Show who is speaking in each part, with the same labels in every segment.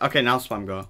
Speaker 1: Okay, now spam go.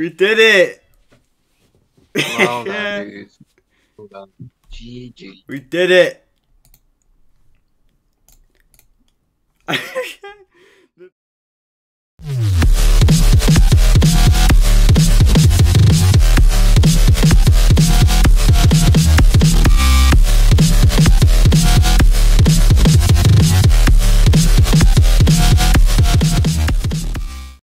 Speaker 1: We did it!
Speaker 2: Well done, dude. Well done. GG.
Speaker 1: We did it!